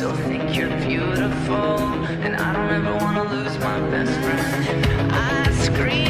still think you're beautiful, and I don't ever wanna lose my best friend. I scream.